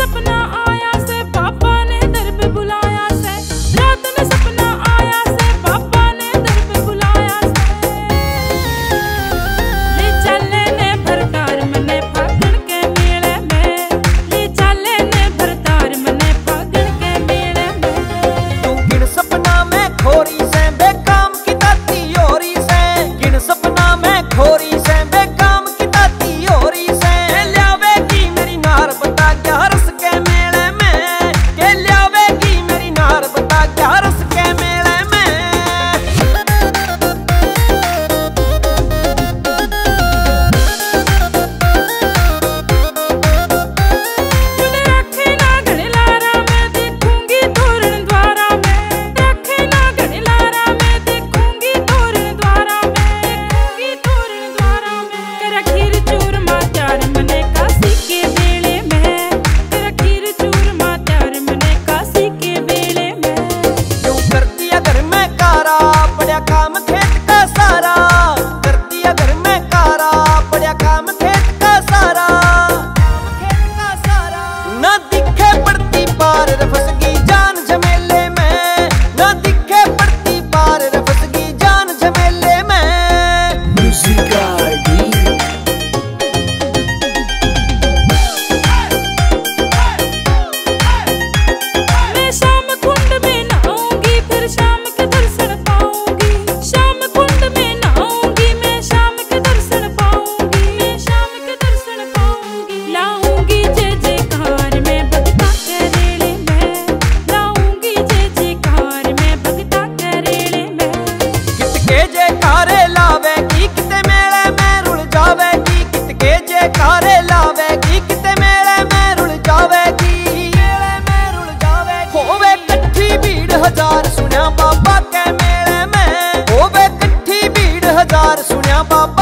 up and up. ਜਾਵੇ ਜੀ, ਮੇਲੇ ਮੈਂ ਰੁਲ ਜਾਵੇ ਹੋਵੇ ਇਕੱਠੀ ਭੀੜ ਹਜ਼ਾਰ, ਸੁਣਿਆ ਬਾਬਾ ਕਹਿ ਮੇਲੇ ਮੈਂ। ਹੋਵੇ ਇਕੱਠੀ ਭੀੜ ਹਜ਼ਾਰ, ਸੁਣਿਆ ਬਾਬਾ